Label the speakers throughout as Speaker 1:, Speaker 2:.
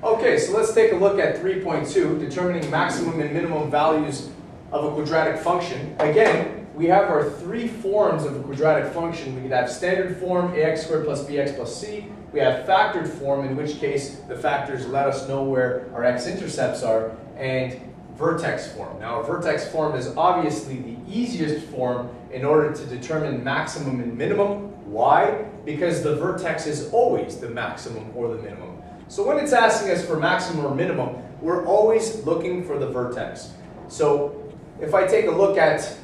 Speaker 1: Okay, so let's take a look at 3.2, determining maximum and minimum values of a quadratic function. Again, we have our three forms of a quadratic function. We could have standard form, ax squared plus bx plus c. We have factored form, in which case the factors let us know where our x-intercepts are, and vertex form. Now, a vertex form is obviously the easiest form in order to determine maximum and minimum. Why? Because the vertex is always the maximum or the minimum. So when it's asking us for maximum or minimum, we're always looking for the vertex. So if I take a look at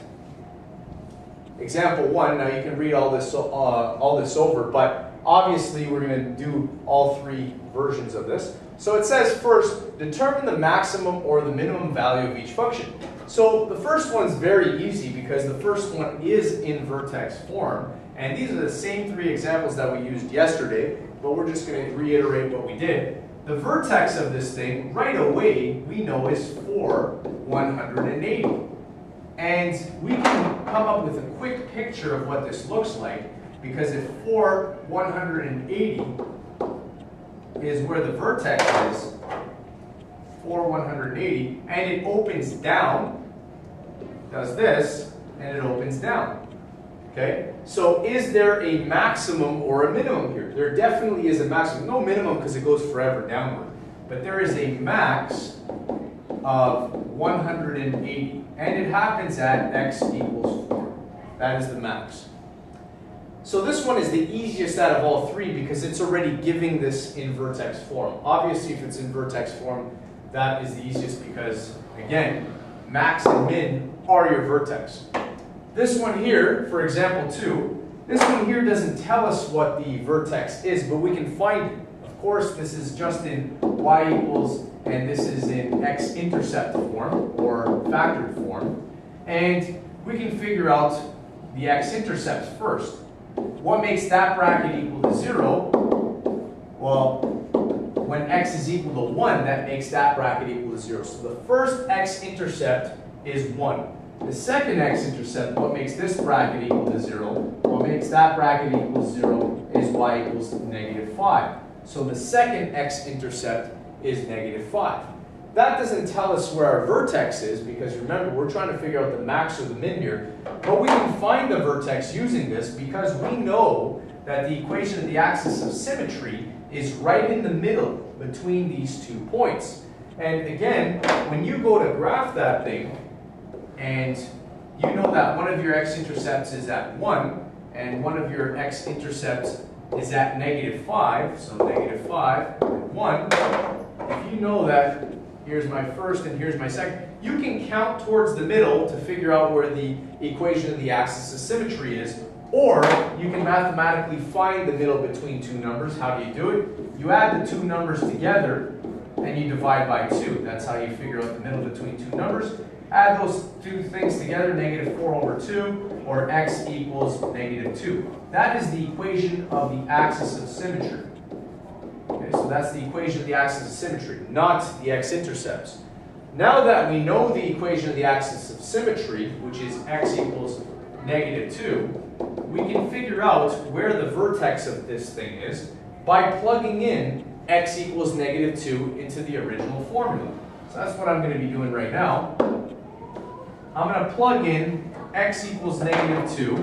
Speaker 1: example one, now you can read all this, uh, all this over, but obviously we're going to do all three versions of this. So it says first, determine the maximum or the minimum value of each function. So the first one's very easy because the first one is in vertex form. And these are the same three examples that we used yesterday but we're just going to reiterate what we did. The vertex of this thing, right away, we know is 4, 180. And we can come up with a quick picture of what this looks like, because if 4, 180 is where the vertex is, 4, 180, and it opens down, does this, and it opens down. Okay? So is there a maximum or a minimum here? There definitely is a maximum. No minimum because it goes forever downward. But there is a max of 180. And it happens at x equals 4. That is the max. So this one is the easiest out of all three because it's already giving this in vertex form. Obviously, if it's in vertex form, that is the easiest because, again, max and min are your vertex. This one here, for example 2, this one here doesn't tell us what the vertex is, but we can find it. Of course, this is just in y equals, and this is in x-intercept form, or factored form. And we can figure out the x-intercepts first. What makes that bracket equal to 0? Well, when x is equal to 1, that makes that bracket equal to 0. So the first x-intercept is 1. The second x-intercept, what makes this bracket equal to 0, what makes that bracket equal to 0 is y equals negative 5. So the second x-intercept is negative 5. That doesn't tell us where our vertex is because remember, we're trying to figure out the max or the min here. But we can find the vertex using this because we know that the equation of the axis of symmetry is right in the middle between these two points. And again, when you go to graph that thing, and you know that one of your x-intercepts is at 1, and one of your x-intercepts is at negative 5, so negative 5, 1, if you know that here's my first and here's my second, you can count towards the middle to figure out where the equation of the axis of symmetry is, or you can mathematically find the middle between two numbers. How do you do it? You add the two numbers together and you divide by 2. That's how you figure out the middle between two numbers. Add those two things together, negative 4 over 2, or x equals negative 2. That is the equation of the axis of symmetry. Okay, so that's the equation of the axis of symmetry, not the x-intercepts. Now that we know the equation of the axis of symmetry, which is x equals negative 2, we can figure out where the vertex of this thing is by plugging in x equals negative 2 into the original formula. So that's what I'm going to be doing right now. I'm going to plug in x equals negative 2,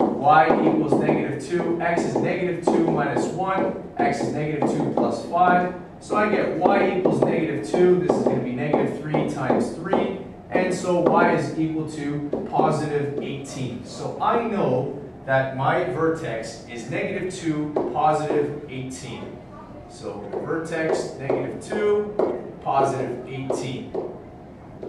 Speaker 1: y equals negative 2, x is negative 2 minus 1, x is negative 2 plus 5. So I get y equals negative 2, this is times 3, and so y is equal to positive 18. So I know that my vertex is negative 2, positive 18. So vertex, negative 2, positive 18.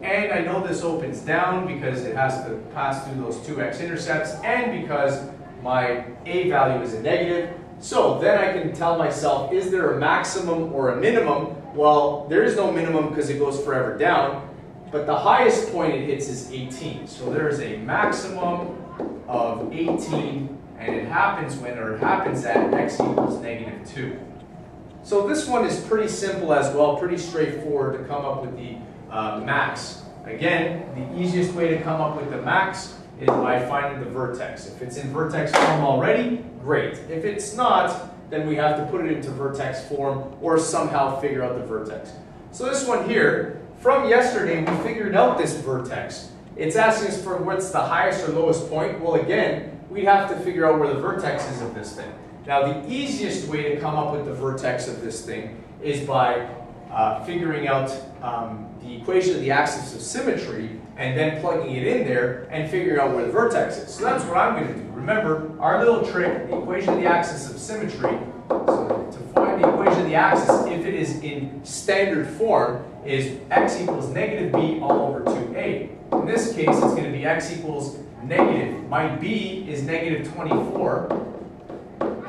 Speaker 1: And I know this opens down because it has to pass through those two x-intercepts and because my a value is a negative. So then I can tell myself, is there a maximum or a minimum? Well, there is no minimum because it goes forever down, but the highest point it hits is 18. So there is a maximum of 18, and it happens when, or it happens at x equals negative 2. So this one is pretty simple as well, pretty straightforward to come up with the uh, max. Again, the easiest way to come up with the max is by finding the vertex. If it's in vertex form already, great. If it's not, then we have to put it into vertex form or somehow figure out the vertex. So this one here, from yesterday, we figured out this vertex. It's asking us for what's the highest or lowest point. Well, again, we have to figure out where the vertex is of this thing. Now, the easiest way to come up with the vertex of this thing is by uh, figuring out um, the equation of the axis of symmetry and then plugging it in there and figuring out where the vertex is. So that's what I'm going to do. Remember, our little trick, the equation of the axis of symmetry, so the equation of the axis, if it is in standard form, is x equals negative b all over 2a. In this case, it's going to be x equals negative. My b is negative 24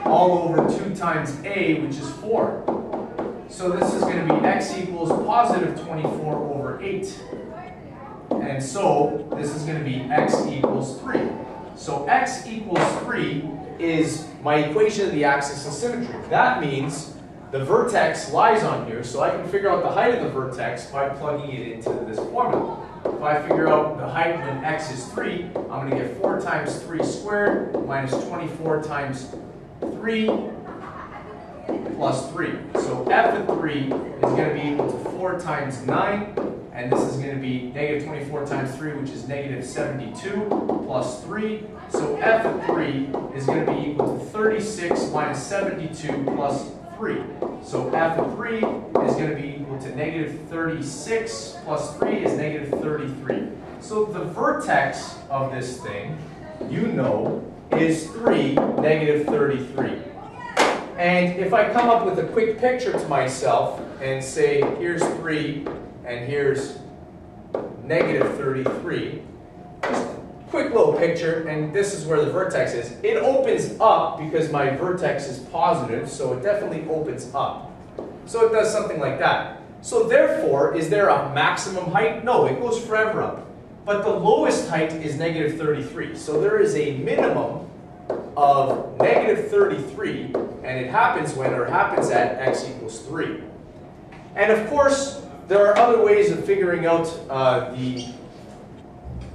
Speaker 1: all over 2 times a, which is 4. So this is going to be x equals positive 24 over 8. And so this is going to be x equals 3. So x equals 3 is my equation of the axis of symmetry. That means the vertex lies on here, so I can figure out the height of the vertex by plugging it into this formula. If I figure out the height when x is 3, I'm going to get 4 times 3 squared minus 24 times 3 plus 3. So f of 3 is going to be equal to 4 times 9, and this is going to be negative 24 times 3, which is negative 72, plus 3. So f of 3 is going to be equal to 36 minus 72 plus 3. So f of 3 is going to be equal to negative 36 plus 3 is negative 33. So the vertex of this thing, you know, is 3, negative 33. And if I come up with a quick picture to myself and say, here's 3 and here's negative 33, just quick little picture, and this is where the vertex is. It opens up because my vertex is positive, so it definitely opens up. So it does something like that. So therefore, is there a maximum height? No, it goes forever up. But the lowest height is negative 33. So there is a minimum of negative 33, and it happens when, or happens at x equals 3. And of course, there are other ways of figuring out uh, the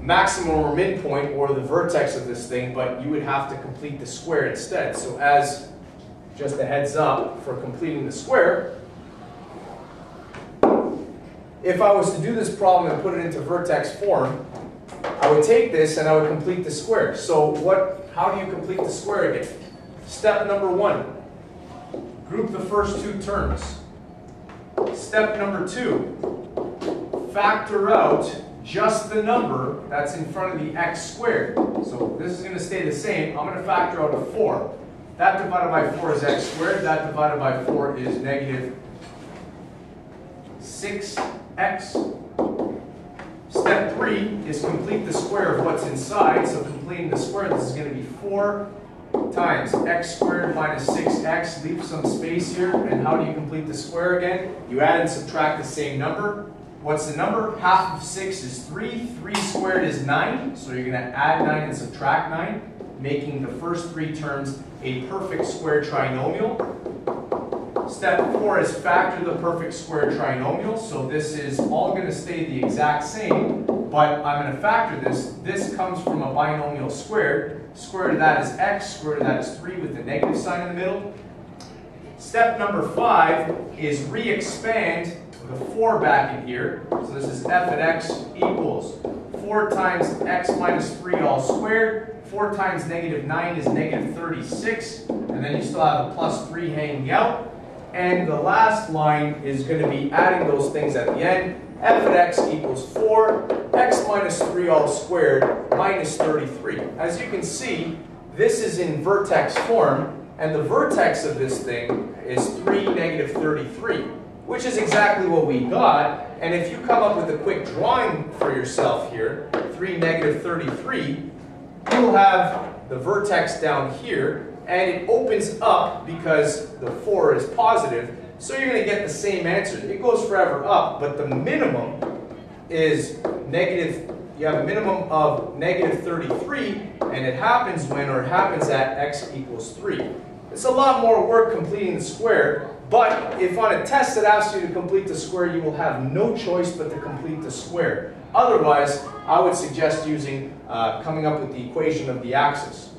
Speaker 1: maximum or midpoint or the vertex of this thing, but you would have to complete the square instead. So as just a heads up for completing the square, if I was to do this problem and put it into vertex form, I would take this and I would complete the square. So what? how do you complete the square again? Step number one, group the first two terms. Step number two, factor out just the number that's in front of the x squared. So this is going to stay the same. I'm going to factor out a 4. That divided by 4 is x squared. That divided by 4 is negative 6x Step three is complete the square of what's inside. So completing the square, this is going to be 4 times x squared minus 6x. Leave some space here. And how do you complete the square again? You add and subtract the same number. What's the number? Half of 6 is 3. 3 squared is 9. So you're going to add 9 and subtract 9, making the first three terms a perfect square trinomial. Step four is factor the perfect square trinomial. So this is all going to stay the exact same, but I'm going to factor this. This comes from a binomial squared. Square root of that is x, square root of that is 3 with the negative sign in the middle. Step number five is re-expand the 4 back in here. So this is f of x equals 4 times x minus 3 all squared. 4 times negative 9 is negative 36. And then you still have a plus 3 hanging out. And the last line is going to be adding those things at the end. f of x equals 4, x minus 3 all squared minus 33. As you can see, this is in vertex form, and the vertex of this thing is 3, negative 33, which is exactly what we got. And if you come up with a quick drawing for yourself here, 3, negative 33, you'll have the vertex down here, and it opens up because the 4 is positive, so you're going to get the same answer. It goes forever up, but the minimum is negative, you have a minimum of negative 33, and it happens when, or happens at x equals 3. It's a lot more work completing the square, but if on a test that asks you to complete the square, you will have no choice but to complete the square. Otherwise, I would suggest using, uh, coming up with the equation of the axis.